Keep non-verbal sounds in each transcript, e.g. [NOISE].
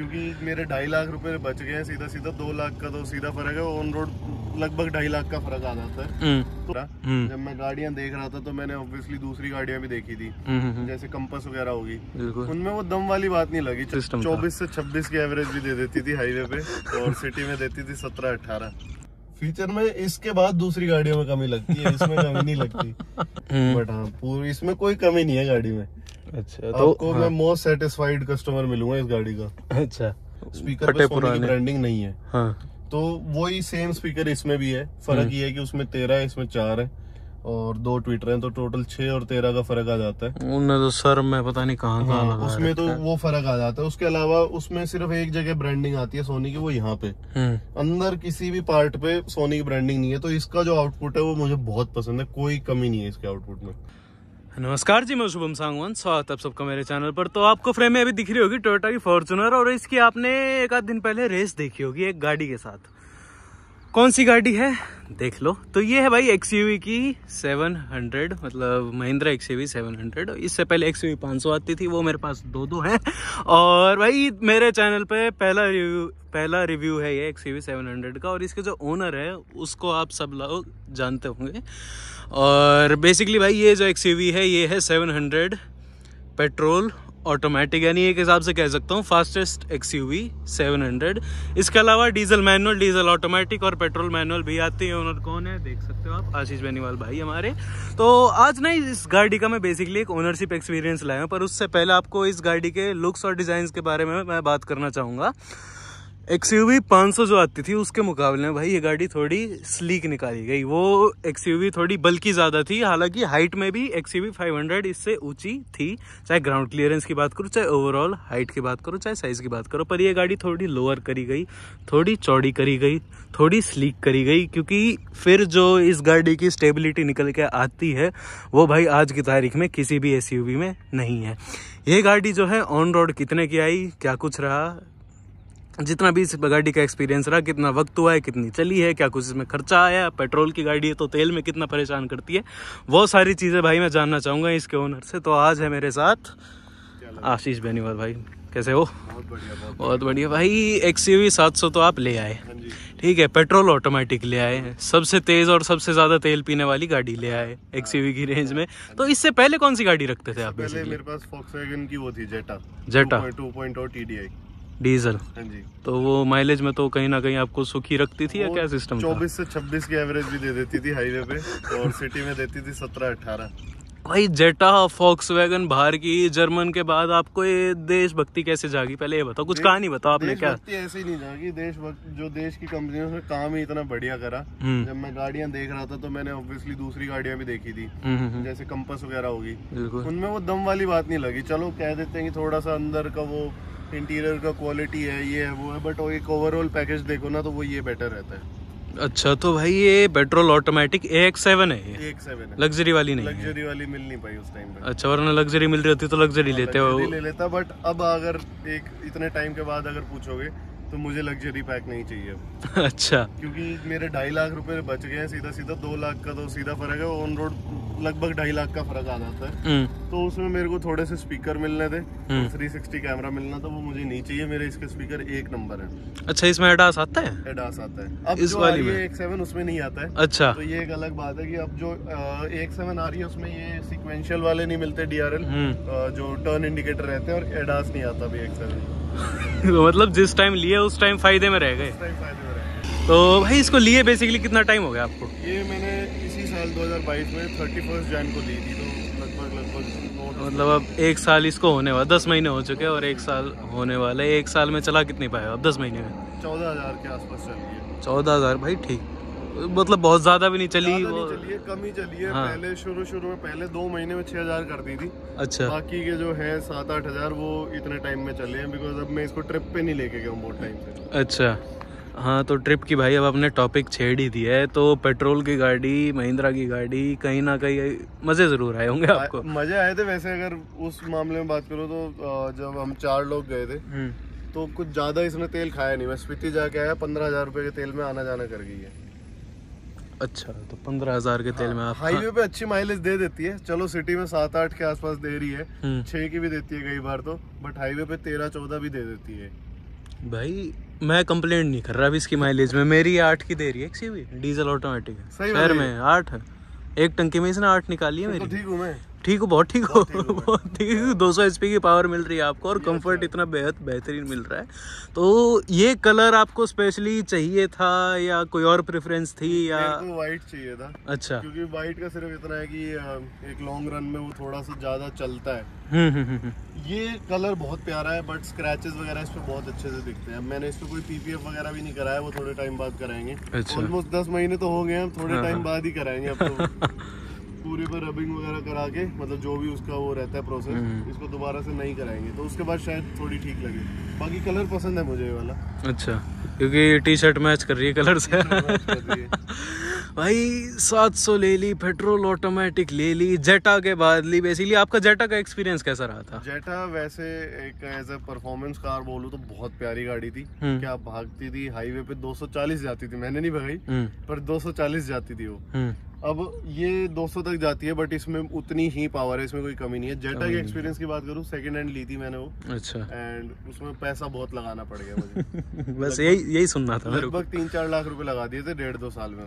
क्योंकि मेरे ढाई लाख रुपए बच गए हैं सीधा सीधा दो लाख का तो सीधा फ़र्क है ऑन रोड लगभग ढाई लाख का फ़र्क आ जाता है। हम्म। तो हम्म। जब मैं गाड़ियाँ देख रहा था तो मैंने ऑब्वियसली दूसरी गाड़ियाँ भी देखी थी हम्म, जैसे कंपस वगैरह होगी। उनमें वो दम वाली बात नहीं लगी। चौबीस से छब्बीस की एवरेज भी दे देती थी हाईवे पे और सिटी में देती थी सत्रह अठारह। फीचर में इसके बाद दूसरी गाड़ियों में कमी लगती है इसमें कमी नहीं लगती। हम्म, बट हाँ पूरी इसमें कोई कमी नहीं है गाड़ी में। अच्छा तो आपको मैं मोस्ट सेटिस्फाइड कस्टमर मिलूँगा इस गाड़ी का। अच्छा स्पीकर पे सोनी की ब्रांडिंग नहीं है। हाँ। तो वही सेम स्पीकर इसमें भी है। फ़र्क ये है कि उसमें तेरह है इसमें चार है। और दो ट्विटर हैं तो टोटल छह और तेरह का फ़र्क आ जाता है। उनने तो सर में पता नहीं कहाँ कहाँ हाँ, लगा उसमें तो वो फ़र्क आ जाता है। उसके अलावा उसमें सिर्फ़ एक जगह ब्रांडिंग आती है सोनी की वो यहाँ पे। हम्म। अंदर किसी भी पार्ट पे सोनी की ब्रांडिंग नहीं है तो इसका जो आउटपुट है वो मुझे बहुत पसंद है कोई कमी नहीं है इसके आउटपुट में। नमस्कार जी मैं शुभम सांगवान स्वागत है आप सबका मेरे चैनल पर। तो आपको फ्रेम में अभी दिख रही होगी टोयोटा की फॉर्चुनर और इसकी आपने एक आध दिन पहले रेस देखी होगी एक गाड़ी के साथ। कौन सी गाड़ी है? देख लो। तो ये है भाई एक्सयूवी की 700 मतलब महिंद्रा एक्सयूवी 700 इससे पहले एक्सयूवी 500 आती थी, वो मेरे पास दो दो हैं। और भाई मेरे चैनल पे पहला रिव्यू पहला रिव्यू है ये एक्सयूवी 700 का, और इसके जो ओनर है, उसको आप सब लोग जानते होंगे। और बेसिकली भाई ये जो एक्सयूवी है, ये है 700 पेट्रोल ऑटोमेटिक यानी एक हिसाब से कह सकता हूँ fastest X U V seven hundred इसके अलावा डीजल मैनुअल डीजल ऑटोमेटिक और पेट्रोल मैनुअल भी आती है। ओनर कौन है? देख सकते हो आप, आशीष बेनीवाल भाई हमारे। तो आज ना इस गाड़ी का मैं बेसिकली एक ओनरशिप एक्सपीरियंस लाया हूँ, पर उससे पहले आपको इस गाड़ी के लुक्स और डिज़ाइन के बारे में मैं बात करना चाहूँगा। एक्स यू जो आती थी, उसके मुकाबले में भाई ये गाड़ी थोड़ी स्लीक निकाली गई। वो एक्स थोड़ी बल्कि ज़्यादा थी, हालाँकि हाइट में भी एक्स यू वी इससे ऊँची थी। चाहे ग्राउंड क्लियरेंस की बात करो, चाहे ओवरऑल हाइट की बात करो, चाहे साइज़ की बात करो, पर ये गाड़ी थोड़ी लोअर करी गई, थोड़ी चौड़ी करी गई, थोड़ी स्लीक करी गई, क्योंकि फिर जो इस गाड़ी की स्टेबिलिटी निकल के आती है, वो भाई आज की तारीख में किसी भी एसयूवी में नहीं है। ये गाड़ी जो है ऑन रोड कितने की आई, क्या कुछ रहा? जितना भी इस गाड़ी का एक्सपीरियंस रहा कितना वक्त हुआ है कितनी चली है क्या कुछ इसमें खर्चा आया पेट्रोल की गाड़ी है तो तेल में कितना परेशान करती है वो सारी चीज़ें भाई मैं जानना चाहूँगा इसके ओनर से। तो आज है मेरे साथ आशीष बेनीवाल भाई। कैसे हो? बहुत बढ़िया बहुत बहुत बढ़िया भाई। एक्स यू सात सौ तो आप ले आए। हाँ ठीक है पेट्रोल ऑटोमेटिक ले आए। सबसे तेज और सबसे ज़्यादा तेल पीने वाली गाड़ी ले आए एक्स की रेंज में। तो इससे पहले कौन सी गाड़ी रखते थे आप पहले मेरे पास फॉक्सवैगन की वो थी जेटा जेटा 2.0 TDI डीजल। हाँ जी। तो वो माइलेज में तो कहीं ना कहीं आपको सुखी रखती थी या क्या सिस्टम चौबीस से छब्बीस की एवरेज भी दे देती थी हाईवे पे और सिटी में देती थी सत्रह अठारह। भाई जेटा फॉक्स वैगन बाहर की जर्मन के बाद आपको ये देशभक्ति कैसे जागी? पहले ये बताओ कुछ कहानी बताओ आपने क्या? देशभक्ति ऐसे ही नहीं जागी देश जो देश की कंपनियों ने काम ही इतना बढ़िया करा। हम्म। जब मैं गाड़ियाँ देख रहा था तो मैंने ऑब्वियसली दूसरी गाड़ियाँ भी देखी थी। हम्म, हम्म, जैसे कंपस वगैरह होगी। उनमें वो दम वाली बात नहीं लगी। चलो कह देते हैं कि थोड़ा सा अंदर का वो इंटीरियर का क्वालिटी है ये है वो है बट एक ओवरऑल पैकेज देखो ना तो वो ये बेटर रहता है। अच्छा तो भाई ये petrol automatic A X seven है सेवन लग्जरी वाली नहीं लग्जरी वाली मिल नहीं पाई उस टाइम पे। अच्छा वरना लग्जरी मिल रही होती तो लग्जरी लेते हो। ले लेता बट अब अगर एक इतने टाइम के बाद अगर पूछोगे तो मुझे लग्जरी पैक नहीं चाहिए [LAUGHS] अच्छा। क्योंकि मेरे ढाई लाख रुपए बच गए हैं सीधा सीधा दो लाख का तो सीधा फ़र्क है ऑन रोड लगभग ढाई लाख का फ़र्क आ जाता है। हम्म। तो उसमें मेरे को थोड़े से स्पीकर मिलने थे। हम्म। 360 कैमरा मिलना था वो मुझे नहीं चाहिए मेरे इसके स्पीकर एक नंबर है। अच्छा इसमें एडास आता है? एडास आता है। अब इस वाली में? एक सेवन उसमें नहीं आता है। अच्छा। तो ये एक अलग बात है कि अब जो एक सेवन आ रही है उसमें ये सीक्वेंशियल वाले नहीं मिलते डीआरएल हम्म। जो टर्न इंडिकेटर रहते हैं और एडास नहीं आता भी एक सेवन [LAUGHS] तो मतलब जिस टाइम लिए उस टाइम फ़ायदे में रह गए। तो भाई इसको लिए बेसिकली कितना टाइम हो गया आपको? ये मैंने इसी साल 2022 में थर्टी फ़र्स्ट जैन को ली थी तो लगभग लगभग मतलब अब एक साल इसको होने वाला दस महीने हो चुके हैं और एक साल होने वाला है। एक साल में चला कितने पाया अब दस महीने में? चौदह हज़ार के आसपास चल रही है। चौदह हज़ार भाई ठीक। मतलब बहुत ज़्यादा भी नहीं चली वो चली है कम ही चली है। हाँ। पहले शुरू शुरू में पहले दो महीने में छह हज़ार कर दी थी। अच्छा। बाकी के जो है सात आठ हज़ार वो इतने टाइम में चले हैं बिकॉज़ अब मैं इसको ट्रिप पे नहीं लेके गया हूँ बहुत टाइम से। अच्छा। हाँ तो ट्रिप की भाई अब आपने टॉपिक छेड़ ही दिया है तो पेट्रोल की गाड़ी महिंद्रा की गाड़ी कहीं ना कहीं मज़े ज़रूर आए होंगे आपको। मज़े आए थे वैसे अगर उस मामले में बात करो तो जब हम चार लोग गए थे हम्म, तो कुछ ज़्यादा इसने तेल खाया नहीं। मैं स्पीति जाके आया पंद्रह हज़ार रुपए के तेल में आना जाना कर गई है। अच्छा तो पंद्रह हज़ार के तेल में आप हाईवे पे अच्छी माइलेज दे देती है। चलो सिटी में सात आठ के आसपास दे रही है। हम्म, छह की भी देती है कई बार तो बट हाईवे पे तेरह चौदह भी दे देती है। भाई मैं कंप्लेंट नहीं कर रहा अभी इसकी माइलेज में। मेरी आठ की दे रही है एक्सयूवी डीजल ऑटोमेटिक है। शहर में आठ है। एक टंकी में इसने आठ निकाली है तो मेरी। ठीक हूँ मैं। ठीक हो बहुत ठीक हो। बहुत ठीक हो [LAUGHS] दो सौ की पावर मिल रही है आपको और कंफर्ट इतना बेहद बेहतरीन मिल रहा है। तो ये कलर आपको स्पेशली चाहिए था या कोई और प्रेफरेंस थी या व्हाइट चाहिए था। अच्छा। क्योंकि व्हाइट का सिर्फ़ इतना है कि एक लॉन्ग रन में वो थोड़ा सा ज़्यादा चलता है। हम्म हम्म हम्म, ये कलर बहुत प्यारा है बट स्क्रैचेस वगैरह इस पे बहुत अच्छे से दिखते हैं। मैंने इस पे कोई पीपीएफ वगैरह भी नहीं कराया वो थोड़े टाइम बाद कराएँगे। अच्छा। ऑलमोस्ट दस महीने तो हो गए हैं थोड़े हाँ, टाइम हाँ। बाद ही कराएँगे अब तो। [LAUGHS] पूरे पर रबिंग वगैरह करा के मतलब जो भी उसका वो रहता है प्रोसेस हम्म। इसको दोबारा से नहीं कराएँगे। तो उसके बाद शायद थोड़ी ठीक लगे। बाकी कलर पसंद है मुझे ये वाला। अच्छा क्योंकि टी शर्ट मैच कर रही है [LAUGHS] कलर से। भाई 700 ले ली पेट्रोल ऑटोमेटिक ले ली जेटा के बाद ली बेसिकली आपका जेटा का एक्सपीरियंस कैसा रहा था? जेटा वैसे एक एज ए परफॉर्मेंस कार बोलूँ तो बहुत प्यारी गाड़ी थी। हम्म। क्या भागती थी? हाईवे पे 240 जाती थी। मैंने नहीं भगाई हम्म। पर 240 जाती थी वो। अब ये 200 तक जाती है बट इसमें उतनी ही पावर है इसमें कोई कमी नहीं है। जेटा के एक्सपीरियंस की बात करूँ सेकंड हैंड ली थी मैंने वो। अच्छा। एंड उसमें पैसा बहुत लगाना पड़ गया मुझे। [LAUGHS] बस यही यही सुनना था लगभग तीन चार लाख रुपए लगा दिए थे डेढ़ दो साल में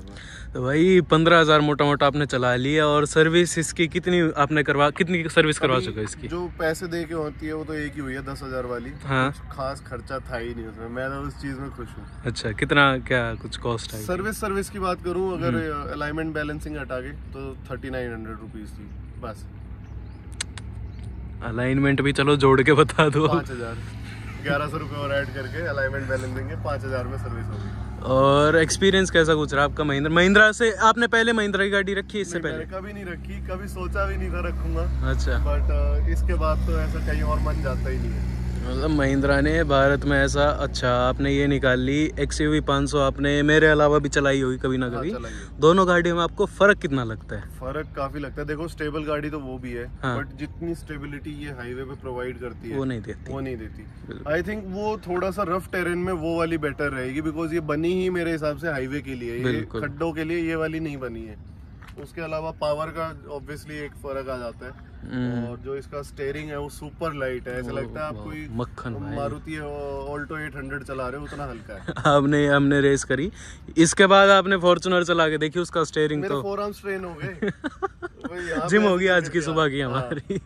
तो भाई पंद्रह हज़ार मोटा मोटा आपने चला लिया और सर्विस इसकी कितनी आपने करवा कितनी सर्विस करवा चुके इसकी? जो पैसे दे के होती है वो तो एक ही हुई है दस हज़ार वाली। हाँ। खास खर्चा था ही नहीं उसमें। मैं तो उस चीज़ में खुश हूँ। अच्छा कितना क्या कुछ कॉस्ट है? सर्विस सर्विस की बात करूँ अगर अलाइनमेंट अलाइनमेंट बैलेंसिंग हटा के तो थर्टी नाइन हंड्रेड रुपीज़ थी बस। अलाइनमेंट भी चलो जोड़ के बता दो। पाँच हज़ार। ग्यारह सौ रुपये और ऐड करके अलाइनमेंट बैलेंसिंग के पाँच हज़ार में सर्विस होगी। और एक्सपीरियंस कैसा कुछ रहा आपका महिंद्रा? महिंद्रा से आपने पहले महिंद्रा की गाड़ी रखी इससे पहले? कभी नहीं रखी कभी सोचा भी नहीं था रखूँगा। अच्छा। बट इसके बाद तो ऐसा कहीं और मन जाता ही नहीं है। मतलब महिंद्रा ने भारत में ऐसा अच्छा आपने ये निकाल ली एक्स यू पाँच आपने मेरे अलावा भी चलाई होगी कभी ना हाँ, कभी। चलाइए दोनों गाड़ियों में आपको फ़र्क कितना लगता है? फ़र्क काफ़ी लगता है। देखो स्टेबल गाड़ी तो वो भी है हाँ। बट जितनी स्टेबिलिटी ये हाईवे पे प्रोवाइड करती है वो नहीं देती। वो नहीं देती। आई थिंक वो थोड़ा सा रफ टेरेन में वो वाली बेटर रहेगी बिकॉज़ ये बनी ही मेरे हिसाब से हाईवे के लिए। खड्डों के लिए ये वाली नहीं बनी है। उसके अलावा पावर का ऑब्वियसली एक फ़र्क आ जाता है। हम्म। और जो इसका स्टेयरिंग है वो सुपर लाइट है। ऐसा लगता है आप कोई मक्खन मारुति ऑल्टो 800 चला रहे हो उतना हल्का है। [LAUGHS] आपने हमने रेस करी। इसके बाद आपने फॉर्चुनर चला के देखी उसका स्टेयरिंग तो? फोर आर्म्स ट्रेन हो गए। [LAUGHS] जिम होगी आज की सुबह की हाँ। हमारी।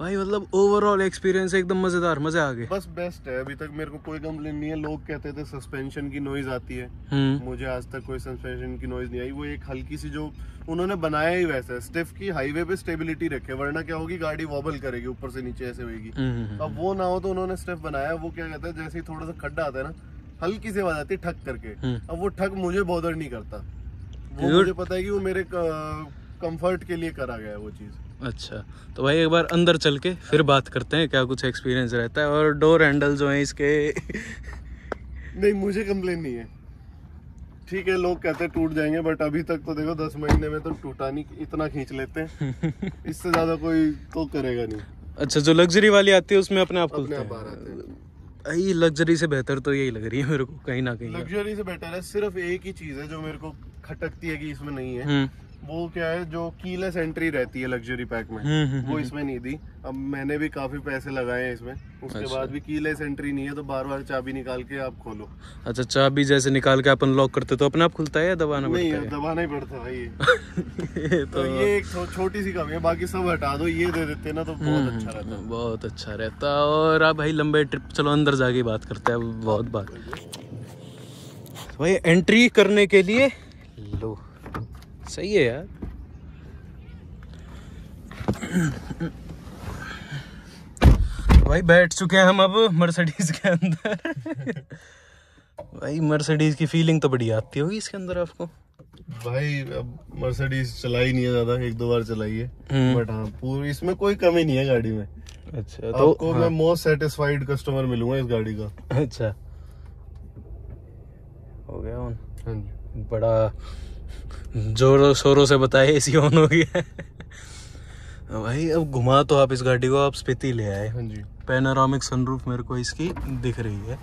भाई मतलब ओवरऑल एक्सपीरियंस एकदम मज़ेदार मज़े आ गए। बस बेस्ट है। अभी तक मेरे को कोई कंप्लेन नहीं है। लोग कहते थे सस्पेंशन की नॉइज़ आती है। हम्म। मुझे आज तक कोई सस्पेंशन की नॉइज़ नहीं आई। वो एक हल्की सी जो उन्होंने बनाया ही वैसा स्टिफ की हाईवे पे स्टेबिलिटी रखे वरना क्या होगी? गाड़ी वॉबल करेगी ऊपर से नीचे ऐसे होगी हम्म, हम्म, अब वो ना हो तो उन्होंने स्टिफ बनाया। वो क्या कहता है? जैसे ही थोड़ा सा खड्डा आता है ना हल्की से आवाज़ आती है ठक करके। अब वो ठक मुझे बॉदर नहीं करता। वो मुझे पता है कि वो मेरे कंफर्ट के लिए करा गया है वो चीज़। अच्छा तो भाई एक बार अंदर चल के फिर बात करते हैं क्या कुछ एक्सपीरियंस रहता है और डोर हैंडल जो है इसके। नहीं मुझे कंप्लेन नहीं है। ठीक है लोग कहते हैं टूट जाएँगे बट अभी तक तो देखो दस महीने में तो टूटा नहीं इतना खींच लेते हैं। [LAUGHS] इससे ज़्यादा कोई तो करेगा नहीं। अच्छा जो लग्जरी वाली आती है उसमें अपने आप अपने खुलते हैं। लग्जरी से बेहतर तो यही लग रही है मेरे को कहीं ना कहीं। लग्जरी से बेटर है सिर्फ़ एक ही चीज़ है जो मेरे को खटकती है कि इसमें नहीं है। हम्म। वो क्या है जो कीलेस एंट्री रहती है लग्जरी पैक में हम्म, हम्म, वो इसमें नहीं दी। अब मैंने भी काफ़ी पैसे लगाए हैं इसमें। उसके अच्छा। बाद भी कीलेस एंट्री नहीं है तो बार बार चाबी निकाल के आप खोलो। अच्छा चाबी जैसे निकाल के अपन लॉक करते तो अपने आप खुलता है या दबाना नहीं पड़ता दबाना ही पड़ता भाई। [LAUGHS] ये है तो ये एक छोटी सी कमी है बाकी सब हटा दो ये दे देते ना तो बहुत अच्छा रहता हम्म, बहुत अच्छा रहता और आप भाई लंबे ट्रिप चलो अंदर जाके बात करते हैं बहुत बात। भाई एंट्री करने के लिए सही है यार। भाई बैठ चुके हैं हम अब मर्सिडीज के अंदर। भाई मर्सिडीज की फीलिंग तो बड़ी आती होगी इसके अंदर आपको। भाई अब मर्सिडीज चलाई नहीं है ज़्यादा एक दो बार चलाई है। हम्म। बट हाँ पूरी इसमें कोई कमी नहीं है गाड़ी में। अच्छा तो आपको हाँ। मैं मोस्ट सेटिस्फाइड कस्टमर मिलूँगा इस गाड़ी का। अच्छा। हो गया ऑन हाँ जी। बड़ा जोरों शोरों से बताए एसी ऑन हो गया भाई अब घुमा तो आप इस गाड़ी को आप स्पीति ले आए। हाँ जी। पैनारोमिक सनरूफ मेरे को इसकी दिख रही है।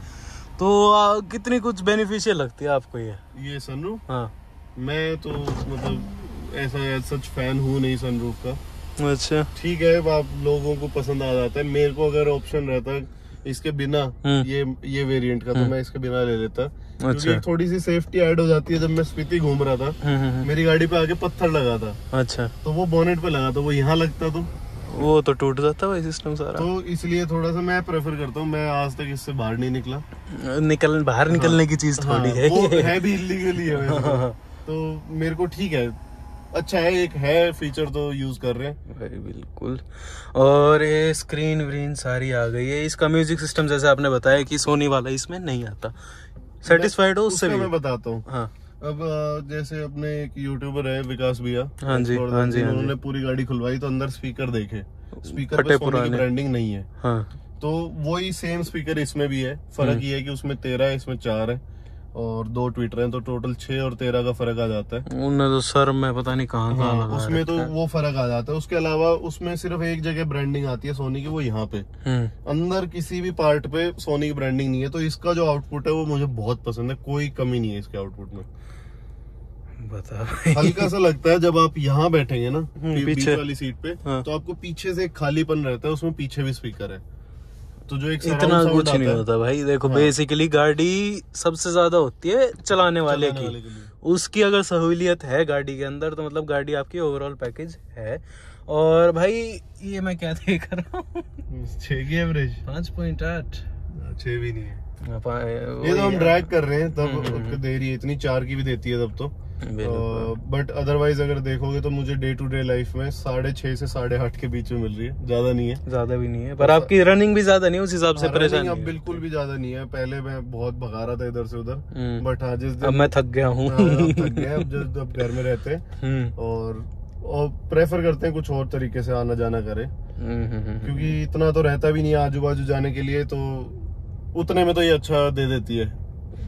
तो आ, कितनी कुछ बेनिफिशियल लगती है आपको ये? ये सनरूफ हाँ। मैं तो मतलब ऐसा सच फ़ैन हूँ नहीं सनरूफ का। अच्छा। ठीक है आप लोगों को पसंद आ जाता है। मेरे को अगर ऑप्शन रहता इसके बिना हम्म। ये ये वेरिएंट का तो मैं इसके बिना ले लेता। क्योंकि अच्छा। थोड़ी सी सेफ्टी ऐड हो जाती है जब मैं स्पीति घूम रहा था। हम्म, हम्म, हम्म। मेरी गाड़ी पे आके पत्थर लगा था। अच्छा। तो वो बोनेट पे लगा था वो यहाँ लगता तो। वो तो टूट जाता भाई सिस्टम सारा। तो इसलिए थोड़ा सा मैं प्रेफर करता हूँ मैं आज तक इससे बाहर नहीं निकला। निकल बाहर निकलने की चीज़ थोड़ी हाँ, है। वो है भी इलीगली है तो। [LAUGHS] तो मेरे को ठीक है। अच्छा है एक है फीचर तो यूज़ कर रहे हैं। भाई बिल्कुल। और ये स्क्रीन व्रीन सारी आ गई है। इसका म्यूज़िक सिस्टम जैसे आपने बताया कि सोनी वाला इसमें नहीं आता। सेटिस्फाइड हो उससे भी। मैं बताता हूँ। हाँ। अब जैसे अपने एक यूट्यूबर है विकास भैया। हाँ जी, हाँ जी, हाँ उन्होंने पूरी गाड़ी खुलवाई तो अंदर स्पीकर देखे। स्पीकर पे सोनी की ब्रांडिंग नहीं है। हाँ। तो वही सेम स्पीकर इसमें भी है। फ़र्क हम्म। ये है कि उसमें तेरह है इसमें चार है। और दो ट्विटर हैं तो टोटल छह और तेरह का फ़र्क आ जाता है। उन्हें तो सर में पता नहीं कहाँ हाँ, लगा उसमें तो वो फ़र्क आ जाता है। उसके अलावा उसमें सिर्फ़ एक जगह ब्रांडिंग आती है सोनी की वो यहाँ पे। हम्म। अंदर किसी भी पार्ट पे सोनी की ब्रांडिंग नहीं है तो इसका जो आउटपुट है वो मुझे बहुत पसंद है। कोई कमी नहीं है इसके आउटपुट में। बता हल्का सा लगता है जब आप यहाँ बैठेंगे ना हम्म, पीछे। वाली सीट पे हाँ। तो आपको पीछे से एक खालीपन रहता है उसमें पीछे भी स्पीकर है। तो जो एक इतना कुछ नहीं है, होता भाई देखो हाँ। बेसिकली गाड़ी सबसे ज़्यादा होती है चलाने वाले चलाने की। वाले उसकी अगर सहूलियत है गाड़ी के अंदर तो मतलब गाड़ी आपकी ओवरऑल पैकेज है। और भाई ये मैं क्या देख रहा हूँ? छह की एवरेज पाँच पॉइंट आठ। छह भी नहीं है। ये ये तो हम ड्रैग कर रहे हैं हम्म, तब हम्म, दे रही है इतनी चार की भी देती है तब तो। बट अदरवाइज़ अगर देखोगे तो मुझे डे टू डे लाइफ में साढ़े छह से साढ़े आठ के बीच में मिल रही है। ज़्यादा नहीं है। ज़्यादा भी नहीं है पर आपकी रनिंग भी ज़्यादा नहीं है उस हिसाब से परेशान अब बिल्कुल भी ज़्यादा नहीं है। पहले मैं बहुत भगा रहा था इधर से उधर हम्म, बट हाँ जिस अब दिन मैं थक गया हूँ। हाँ, अब घर में रहते हैं। हम्म, और और प्रेफर करते हैं कुछ और तरीके से आना जाना करें। हम्म, हम्म, हम्म। क्योंकि इतना तो रहता भी नहीं है आजू बाजू जाने के लिए तो उतने में तो ये अच्छा दे देती है।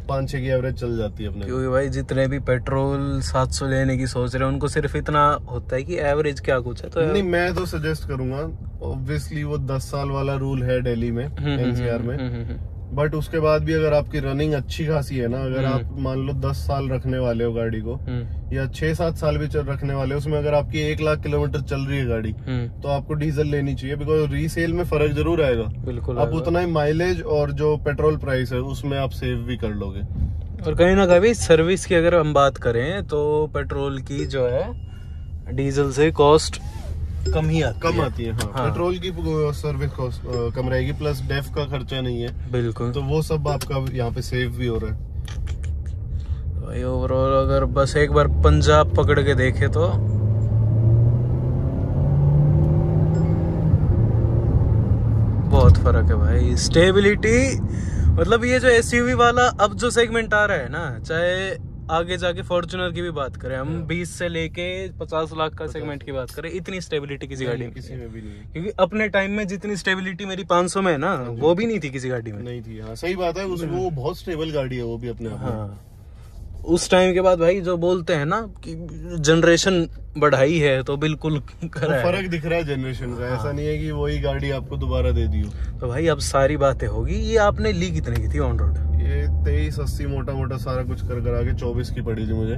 पाँच छह की एवरेज चल जाती है अपने क्योंकि भाई जितने भी पेट्रोल 700 लेने की सोच रहे हैं उनको सिर्फ़ इतना होता है कि एवरेज क्या कुछ है तो नहीं मैं तो सजेस्ट करूँगा ऑब्वियसली वो दस साल वाला रूल है दिल्ली में एनसीआर में हम्म, हम्म, हम्म। बट उसके बाद भी अगर आपकी रनिंग अच्छी खासी है ना अगर हम्म। आप मान लो दस साल रखने वाले हो गाड़ी को हम्म, या छह सात साल भी रखने वाले हो उसमें अगर आपकी एक लाख किलोमीटर चल रही है गाड़ी हम्म, तो आपको डीजल लेनी चाहिए बिकॉज़ रीसेल में फ़र्क ज़रूर आएगा। बिल्कुल आप उतना ही माइलेज और जो पेट्रोल प्राइस है उसमें आप सेव भी कर लोगे। और कहीं ना कहीं सर्विस की अगर हम बात करें तो पेट्रोल की जो है डीजल से कॉस्ट कम ही आती कम है। आती है हाँ, हाँ। पेट्रोल की सर्विस कॉस्ट कम रहेगी प्लस डेफ का खर्चा नहीं है। बिल्कुल। तो वो सब आपका यहाँ पे सेव भी हो रहा है। भाई ओवरऑल अगर बस एक बार पंजाब पकड़ के देखे तो। बहुत फ़र्क है भाई। स्टेबिलिटी मतलब ये जो एसयूवी वाला अब जो सेगमेंट आ रहा है ना चाहे आगे जाके फॉर्चुनर की भी बात करें हम 20 से लेके 50 लाख का सेगमेंट की बात करें इतनी स्टेबिलिटी किसी गाड़ी में किसी में भी नहीं क्योंकि अपने टाइम में जितनी स्टेबिलिटी मेरी 500 में है ना वो भी नहीं थी किसी गाड़ी में। नहीं थी हाँ सही बात है उस वो बहुत स्टेबल गाड़ी है वो भी अपने हाँ। उस टाइम के बाद भाई जो बोलते हैं ना कि जनरेशन बढ़ाई है तो बिल्कुल करा है। फ़र्क दिख रहा है जनरेशन का ऐसा नहीं है कि वही गाड़ी आपको दोबारा दे दी हो। तो भाई अब सारी बातें होगी ये आपने ली कितने की थी ऑन रोड तेईस अस्सी मोटा मोटा सारा कुछ कर करा के चौबीस की पड़ी थी मुझे।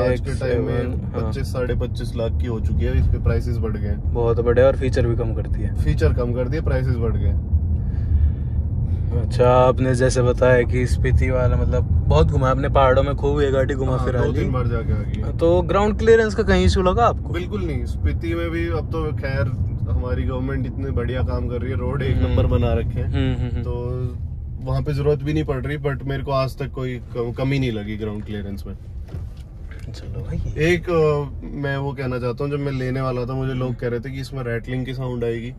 आज के टाइम में हाँ। पच्चीस साढ़े पच्चीस लाख की हो चुकी है इसके प्राइसेस बढ़ गए। बहुत बड़े और फीचर भी कम करती है फीचर कम कर दिए प्राइसेस बढ़ गए। अच्छा आपने जैसे बताया कि स्पीति वाला मतलब बहुत घुमा आपने पहाड़ों में खूब ये गाड़ी घुमा हाँ, फिरा दो तीन बार जाके आ गई। तो ग्राउंड क्लियरेंस का कहीं इशू लगा आपको? बिल्कुल नहीं स्पीति में भी अब तो खैर हमारी गवर्नमेंट इतने बढ़िया काम कर रही है रोड एक हम्म। नंबर बना रखे हैं। हम्म, हम्म, हम्म। तो वहाँ पे ज़रूरत भी नहीं पड़ रही बट मेरे को आज तक कोई कमी नहीं लगी ग्राउंड क्लियरेंस में। चलो भाई। एक आ, मैं वो कहना चाहता हूँ जब मैं लेने वाला था मुझे लोग कह रहे थे कि इसमें रैटलिंग की साउंड आएगी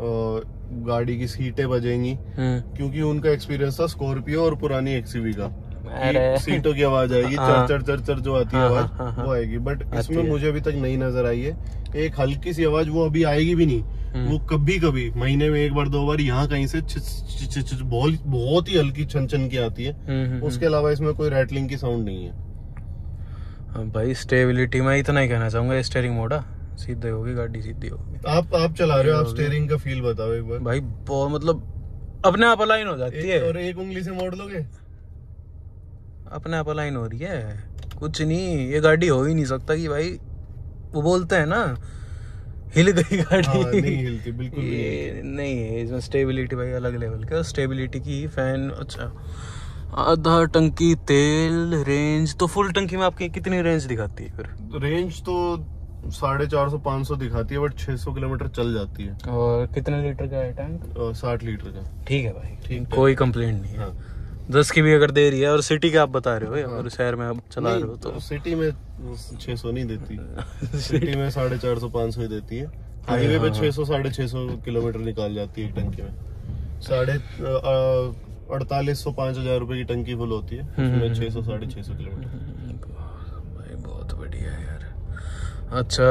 और गाड़ी की सीटें बजेंगी हम्म। क्योंकि उनका एक्सपीरियंस था स्कॉर्पियो और पुरानी एक्सीवी का। अरे। सीटों की आवाज़ आएगी हाँ। चर चर चर चर जो आती है हाँ, आवाज़ हाँ, वो आएगी। बट इसमें मुझे अभी तक नहीं नज़र आई है। एक हल्की सी आवाज़ वो अभी आएगी भी नहीं। हम्म। वो कभी कभी महीने में एक बार दो बार यहाँ कहीं से बहुत बहुत ही हल्की छन छन की आती है। हम्म, हम्म, उसके अलावा इसमें कोई रैटलिंग की साउंड नहीं है। भाई स्टेबिलिटी में इतना ही कहना चाहूँगा स्टेयरिंग मोड़ा सीधे होगी गाड़ी सीधी होगी। आप आप चला रहे हो आप। स्टेयरिंग का फील बताओ एक बार। भाई बहुत मतलब अपने आप अलाइन हो जाती है। और एक उंगली से मोड़ लोगे? अपने आप अलाइन हो रही है। कुछ नहीं ये गाड़ी हो ही नहीं सकता कि भाई वो बोलते हैं ना हिल गई हाँ, गाड़ी नहीं हिलती बिल्कुल नहीं ये नहीं है इसमें स्टेबिलिटी भाई अलग लेवल का स्टेबिलिटी की फ़ैन अच्छा आधा टंकी तेल रेंज तो फुल टंकी में आपकी कितनी रेंज दिखाती है फिर? रेंज तो साढ़े चार सौ पाँच सौ दिखाती है बट छह सौ किलोमीटर चल जाती है। और कितने लीटर का है टैंक साठ लीटर का। ठीक है भाई ठीक कोई कंप्लेंट नहीं है। हाँ। दस की भी अगर दे रही है और सिटी का आप बता रहे हो या अगर शहर में आप चला रहे हो तो? सिटी में छह सौ नहीं देती। सिटी में साढ़े चार सौ पाँच सौ ही देती है। हाईवे पे छह सौ साढ़े छह सौ किलोमीटर निकाल जाती है एक टंकी में। साढ़े अड़तालीस सौ पाँच हज़ार रुपए की टंकी फुल होती है। उसमें छह सौ साढ़े छह सौ किलोमीटर। भाई बहुत बढ़िया है यार। अच्छा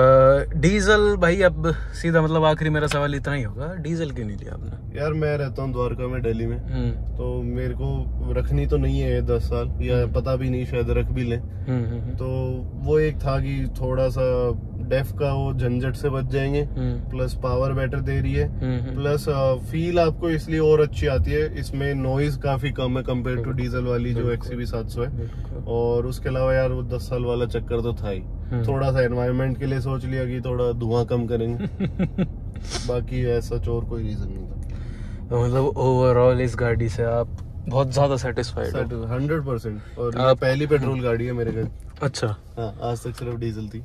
डीजल भाई अब सीधा मतलब आखिरी मेरा सवाल इतना ही होगा। डीजल क्यों नहीं लिया आपने? यार मैं रहता हूँ द्वारका में दिल्ली में। हम्म। तो मेरे को रखनी तो नहीं है ये दस साल या पता भी नहीं शायद रख भी लें। हम्म हम्म, तो वो एक था कि थोड़ा सा डेफ का वो झंझट से बच जाएँगे। हम्म। प्लस पावर बेटर दे रही है। हम्म, हम्म, प्लस फील आपको इसलिए और अच्छी आती है। इसमें नॉइज़ काफ़ी कम है कंपेयर टू डीजल वाली जो एक्सीवी सात सौ है। और उसके अलावा यार वो दस साल वाला चक्कर तो था ही। हम्म। थोड़ा सा एनवायरमेंट के लिए सोच लिया कि थोड़ा धुआँ कम करेंगे। [LAUGHS] बाकी ऐसा चोर कोई रीजन नहीं था। तो मतलब ओवरऑल इस गाड़ी से आप बहुत ज़्यादा सेटिस्फाइड हंड्रेड परसेंट और आप- पहली पेट्रोल गाड़ी है मेरे घर अच्छा। हाँ आज तक सिर्फ़ डीजल थी।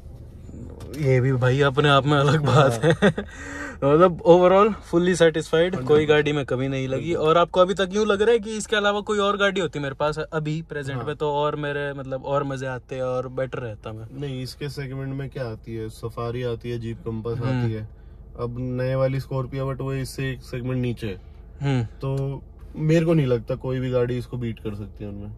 ये भी भाई अपने आप में अलग बात है। मतलब ओवरऑल फुल्ली सेटिस्फाइड कोई गाड़ी में कमी नहीं लगी। और आपको अभी तक यूँ लग रहा है कि इसके अलावा कोई और गाड़ी होती मेरे पास अभी प्रेजेंट में तो और मेरे मतलब और मज़े आते और बेटर रहता मैं। नहीं इसके सेगमेंट में क्या आती है? सफारी आती है जीप कंपास आती है। अब नए वाली स्कॉर्पियो बट वो इससे एक सेगमेंट नीचे है। हम्म। तो मेरे को नहीं लगता कोई भी गाड़ी इसको बीट कर सकती है उनमें।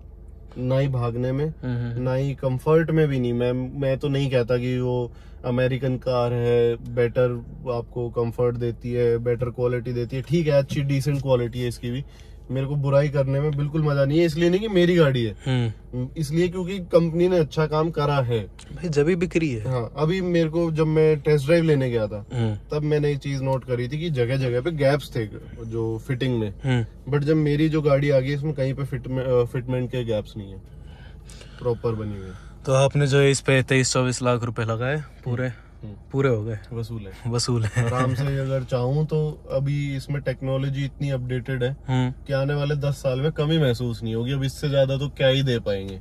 ना ही भागने में हम्म, ना ही कंफर्ट में भी नहीं। मैं मैं तो नहीं कहता कि वो अमेरिकन कार है बेटर आपको कंफर्ट देती है बेटर क्वालिटी देती है। ठीक है अच्छी डिसेंट क्वालिटी है इसकी भी। मेरे को बुराई करने में बिल्कुल मज़ा नहीं है इसलिए नहीं कि मेरी गाड़ी है। हम्म। इसलिए क्योंकि कंपनी ने अच्छा काम करा है। भाई जब बिक्री है। हाँ अभी मेरे को जब मैं टेस्ट ड्राइव लेने गया था हम्म। तब मैंने एक चीज़ नोट करी थी कि जगह जगह पे गैप्स थे जो फिटिंग में। हम्म। बट जब मेरी जो गाड़ी आ गई इसमें कहीं पे फिट फिटमेंट के गैप्स नहीं है। प्रॉपर बनी हुई तो आपने जो इस पे तेईस चौबीस लाख रुपए लगाए पूरे? हम्म। पूरे हो गए। वसूल है। वसूल है। आराम से अगर चाहूँ तो अभी इसमें टेक्नोलॉजी इतनी अपडेटेड है हम्म। कि आने वाले दस साल में कमी महसूस नहीं होगी। अब इससे ज़्यादा तो क्या ही दे पाएँगे।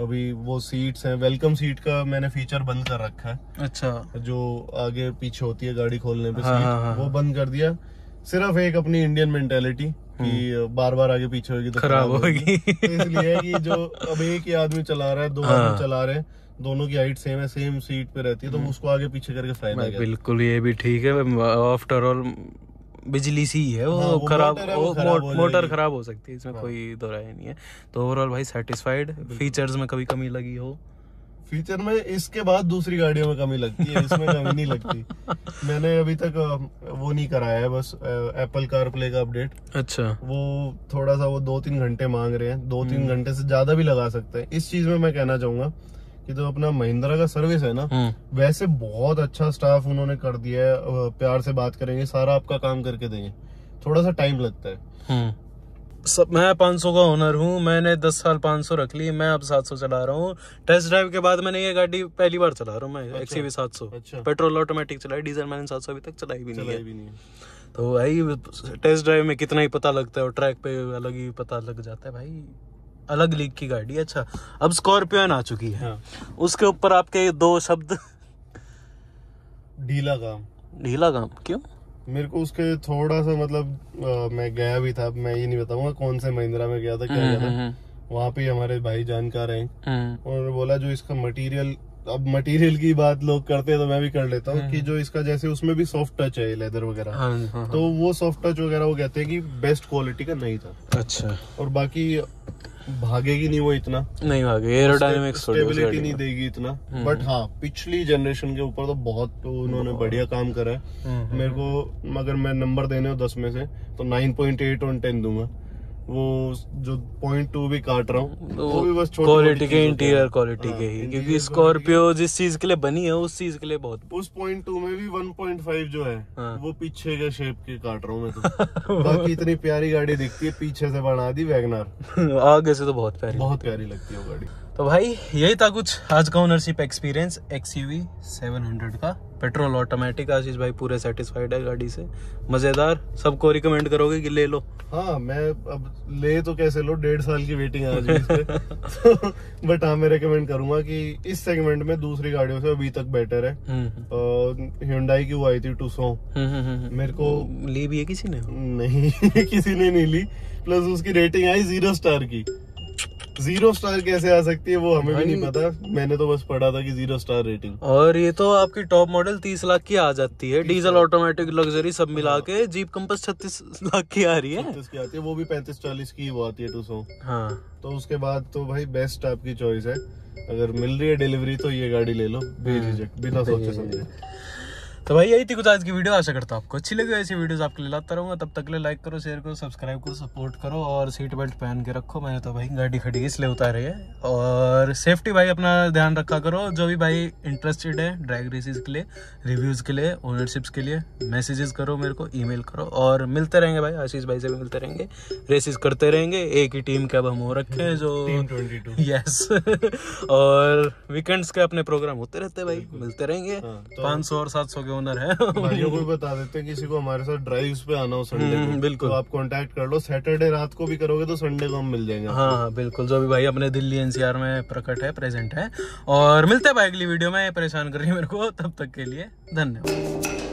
अभी वो सीट्स हैं वेलकम सीट का मैंने फीचर बंद कर रखा है। अच्छा। जो आगे पीछे होती है गाड़ी खोलने पे हाँ, सीट हाँ, हाँ, वो बंद कर दिया। सिर्फ़ एक अपनी इंडियन मेंटेलिटी कि बार बार आगे पीछे होगी तो खराब होगी। तो इसलिए कि जो अब एक ही आदमी चला रहा है दो हाँ। आदमी चला रहे हैं दोनों की हाइट सेम है सेम सीट पे रहती है तो उसको आगे पीछे करके फ़ायदा क्या? बिल्कुल ये भी ठीक है। आफ्टर ऑल बिजली सी है वो, हाँ, वो खराब वो वो खराब मो- मोटर खराब हो सकती है इसमें हाँ। कोई दो राय नहीं है। तो ओवरऑल भाई सेटिस्फाइड फीचर्स में कभी कमी लगी हो? फीचर में इसके बाद दूसरी गाड़ियों में कमी लगती है इसमें कमी नहीं लगती। [LAUGHS] मैंने अभी तक वो नहीं कराया है बस एप्पल कार प्ले का अपडेट अच्छा। वो थोड़ा सा वो दो तीन घंटे मांग रहे हैं दो तीन घंटे से ज़्यादा भी लगा सकते हैं। इस चीज़ में मैं कहना चाहूँगा कि जो अपना महिंद्रा का सर्विस है ना हम्म। वैसे बहुत अच्छा स्टाफ उन्होंने कर दिया है प्यार से बात करेंगे सारा आपका काम करके देंगे। थोड़ा सा टाइम लगता है। हम्म। सब मैं 500 का ओनर हूँ मैंने 10 साल 500 रख ली मैं अब 700 चला रहा हूँ। टेस्ट ड्राइव के बाद मैंने ये गाड़ी पहली बार चला रहा हूँ मैं एक्सीवी 700 अच्छा। पेट्रोल ऑटोमेटिक चलाई डीजल मैंने 700 अभी तक चलाई भी नहीं चलाई भी नहीं तो भाई टेस्ट ड्राइव में कितना ही पता लगता है और ट्रैक पे अलग ही पता लग जाता है भाई। अलग लीग की गाड़ी अच्छा। अब स्कॉर्पियन आ चुकी है। हाँ। उसके ऊपर आपके दो शब्द। ढीला काम। ढीला काम क्यों? मेरे को उसके थोड़ा सा मतलब अ, मैं गया भी था मैं ये नहीं बताऊँगा कौन से महिंद्रा में गया था क्या गया था। वहाँ पे हमारे भाई जानकार हैं। हम्म, उन्होंने बोला जो इसका मटेरियल अब मटेरियल की बात लोग करते हैं तो मैं भी कर लेता हूँ कि जो इसका जैसे उसमें भी सॉफ्ट टच है लेदर वगैरह। हाँ हाँ तो वो सॉफ्ट टच वगैरह वो कहते हैं कि बेस्ट क्वालिटी का नहीं था। अच्छा। और बाकी भागेगी नहीं वो इतना। नहीं भागे एरोडायनेमिक्स स्टेबिलिटी नहीं देगी इतना। बट हाँ पिछली जनरेशन के ऊपर तो बहुत तो उन्होंने बढ़िया काम करा है। मेरे को अगर मैं नंबर देने हो दस में से तो 9.8 और टेन दूँगा। वो जो पॉइंट टू भी काट रहा हूँ तो वो भी बस क्वालिटी के इंटीरियर क्वालिटी हाँ, के ही क्योंकि स्कॉर्पियो जिस चीज़ के लिए बनी है उस चीज़ के लिए बहुत। उस पॉइंट टू में भी 1.5 जो है हाँ। वो पीछे के शेप के काट रहा हूँ मैं तो। [LAUGHS] बाकी इतनी प्यारी गाड़ी दिखती है पीछे से बना दी वैगनार। [LAUGHS] आगे से तो बहुत प्यारी बहुत प्यारी लगती है वो गाड़ी। तो भाई यही था कुछ आज का ownership experience X U V seven hundred का। पेट्रोल ऑटोमेटिक आशीष भाई पूरे सेटिस्फाइड है गाड़ी से। मज़ेदार। सबको रिकमेंड करोगे कि ले लो। हाँ मैं अब ले तो कैसे लो? डेढ़ साल की वेटिंग है आज तो, बट [LAUGHS] हाँ मैं रिकमेंड करूँगा कि इस सेगमेंट में दूसरी गाड़ियों से अभी तक बेटर है। हम्म हिंडाई की वो आई थी टू सौ हम्म, हम्म, हम्म। मेरे को ली भी है किसी ने? नहीं [LAUGHS] किसी ने नहीं ली। प्लस उसकी रेटिंग आई ज़ीरो स्टार की। ज़ीरो स्टार कैसे आ सकती है वो हमें भी नहीं पता। मैंने तो बस पढ़ा था कि ज़ीरो स्टार रेटिंग और ये तो आपकी टॉप मॉडल तीस लाख की आ जाती है। डीजल ऑटोमेटिक लग्जरी सब मिला के जीप कंपस छत्तीस लाख की आ रही है। की आती है वो भी पैंतीस चालीस की वो आती है टू सौ। हाँ। तो उसके बाद तो भाई बेस्ट आपकी चॉइस है। अगर मिल रही है डिलीवरी तो ये गाड़ी ले लो बेझिझक बिना सोचे समझे। तो भाई यही थी कुछ आज की वीडियो। आशा करता हूँ आपको अच्छी लगी ऐसी वीडियोस आपके लिए लाता रहूँगा। तब तक के लिए लाइक करो शेयर करो सब्सक्राइब करो सपोर्ट करो और सीट बेल्ट पहन के रखो। मैंने तो भाई गाड़ी खड़ी इसलिए उतारी है। और सेफ्टी भाई अपना ध्यान रखा करो। जो भी भाई इंटरेस्टेड है ड्रैग रेसिस के लिए रिव्यूज़ के लिए ओनरशिप्स के लिए मैसेजेस करो मेरे को ईमेल करो। और मिलते रहेंगे भाई आशीष भाई से भी मिलते रहेंगे। रेसिस करते रहेंगे। एक ही टीम के अब हम हो रखे हैं जो यस [LAUGHS] और वीकेंड्स के अपने प्रोग्राम होते रहते हैं भाई। मिलते रहेंगे। हाँ, तो- पाँच सौ और सात सौ के ओनर है। भाइयों को बता देते हैं किसी को हमारे साथ ड्राइव पे आना हो संडे हम्म, को। बिल्कुल। तो आप कांटेक्ट कर लो सैटरडे रात को भी करोगे तो संडे को हम मिल जाएँगे हाँ हाँ बिल्कुल। जो भी भाई अपने दिल्ली एनसीआर में प्रकट है प्रेजेंट है। और मिलते हैं भाई अगली वीडियो में परेशान कर रही है मेरे को तब तक के लिए धन्यवाद।